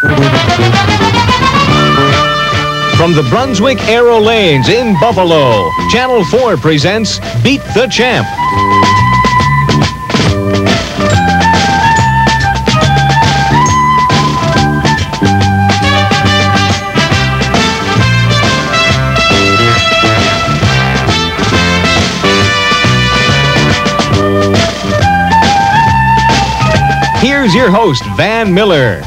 From the Brunswick Aero Lanes in Buffalo, Channel 4 presents Beat the Champ. Here's your host, Van Miller.